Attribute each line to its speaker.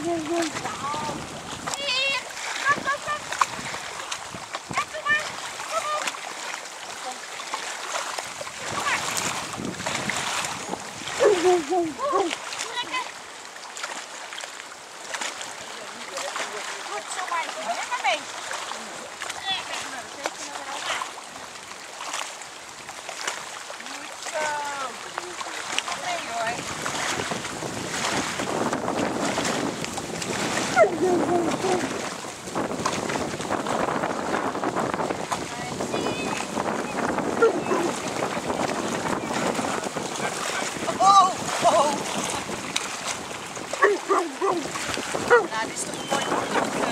Speaker 1: What's so much? Look at me. Now, this is the point.